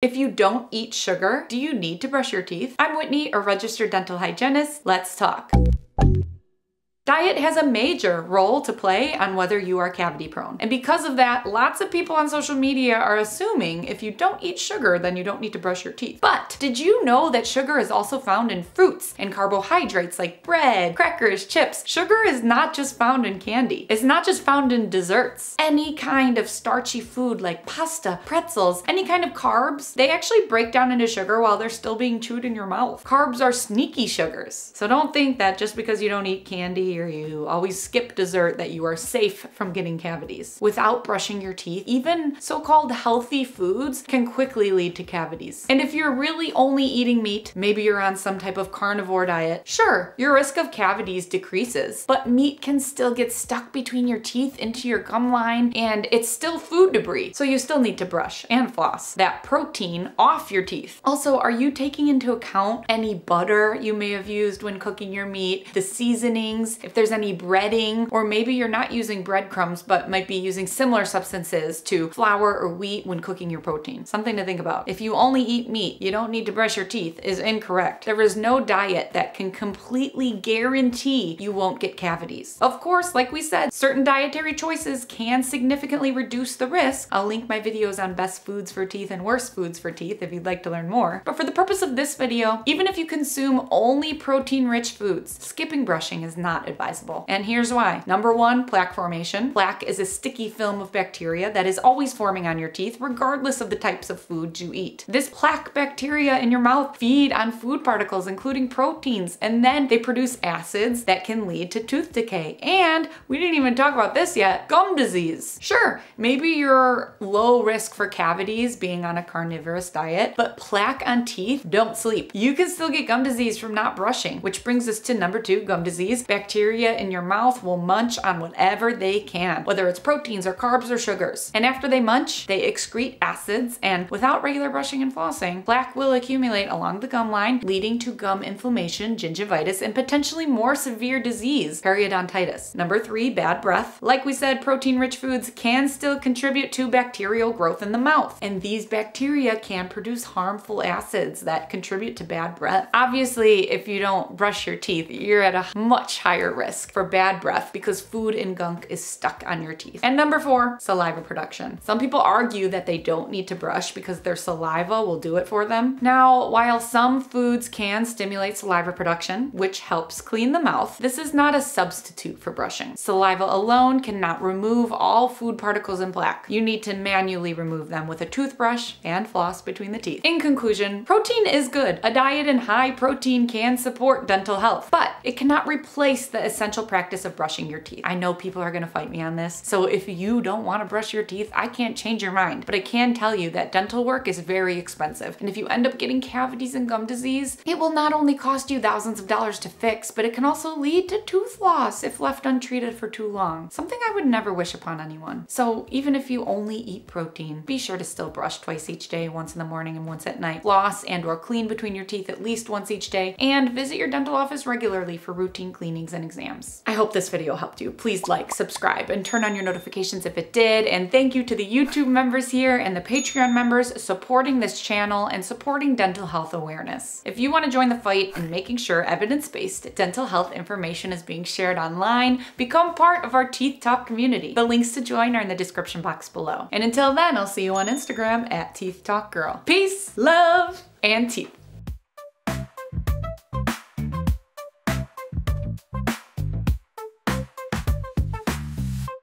If you don't eat sugar, do you need to brush your teeth? I'm Whitney, a registered dental hygienist. Let's talk. Diet has a major role to play on whether you are cavity prone. And because of that, lots of people on social media are assuming if you don't eat sugar, then you don't need to brush your teeth. But did you know that sugar is also found in fruits and carbohydrates like bread, crackers, chips? Sugar is not just found in candy. It's not just found in desserts. Any kind of starchy food like pasta, pretzels, any kind of carbs, they actually break down into sugar while they're still being chewed in your mouth. Carbs are sneaky sugars. So don't think that just because you don't eat candy you always skip dessert that you are safe from getting cavities. Without brushing your teeth, even so-called healthy foods can quickly lead to cavities. And if you're really only eating meat, maybe you're on some type of carnivore diet, sure, your risk of cavities decreases, but meat can still get stuck between your teeth into your gum line and it's still food debris. So you still need to brush and floss that protein off your teeth. Also, are you taking into account any butter you may have used when cooking your meat, the seasonings, if there's any breading, or maybe you're not using breadcrumbs, but might be using similar substances to flour or wheat when cooking your protein. Something to think about. If you only eat meat, you don't need to brush your teeth is incorrect. There is no diet that can completely guarantee you won't get cavities. Of course, like we said, certain dietary choices can significantly reduce the risk. I'll link my videos on best foods for teeth and worst foods for teeth if you'd like to learn more. But for the purpose of this video, even if you consume only protein-rich foods, skipping brushing is not advisable advisable. And here's why. Number one, plaque formation. Plaque is a sticky film of bacteria that is always forming on your teeth regardless of the types of foods you eat. This plaque bacteria in your mouth feed on food particles including proteins and then they produce acids that can lead to tooth decay. And we didn't even talk about this yet, gum disease. Sure, maybe you're low risk for cavities being on a carnivorous diet, but plaque on teeth, don't sleep. You can still get gum disease from not brushing, which brings us to number two, gum disease. Bacteria bacteria in your mouth will munch on whatever they can, whether it's proteins or carbs or sugars. And after they munch, they excrete acids and without regular brushing and flossing, plaque will accumulate along the gum line, leading to gum inflammation, gingivitis, and potentially more severe disease, periodontitis. Number three, bad breath. Like we said, protein-rich foods can still contribute to bacterial growth in the mouth. And these bacteria can produce harmful acids that contribute to bad breath. Obviously, if you don't brush your teeth, you're at a much higher risk risk for bad breath because food and gunk is stuck on your teeth. And number four, saliva production. Some people argue that they don't need to brush because their saliva will do it for them. Now, while some foods can stimulate saliva production, which helps clean the mouth, this is not a substitute for brushing. Saliva alone cannot remove all food particles and plaque. You need to manually remove them with a toothbrush and floss between the teeth. In conclusion, protein is good. A diet in high protein can support dental health, but it cannot replace the essential practice of brushing your teeth. I know people are gonna fight me on this, so if you don't wanna brush your teeth, I can't change your mind, but I can tell you that dental work is very expensive. And if you end up getting cavities and gum disease, it will not only cost you thousands of dollars to fix, but it can also lead to tooth loss if left untreated for too long. Something I would never wish upon anyone. So even if you only eat protein, be sure to still brush twice each day, once in the morning and once at night. Floss and or clean between your teeth at least once each day, and visit your dental office regularly for routine cleanings and exams. I hope this video helped you. Please like, subscribe, and turn on your notifications if it did. And thank you to the YouTube members here and the Patreon members supporting this channel and supporting dental health awareness. If you want to join the fight in making sure evidence-based dental health information is being shared online, become part of our Teeth Talk community. The links to join are in the description box below. And until then, I'll see you on Instagram at Teeth Talk Girl. Peace, love, and teeth.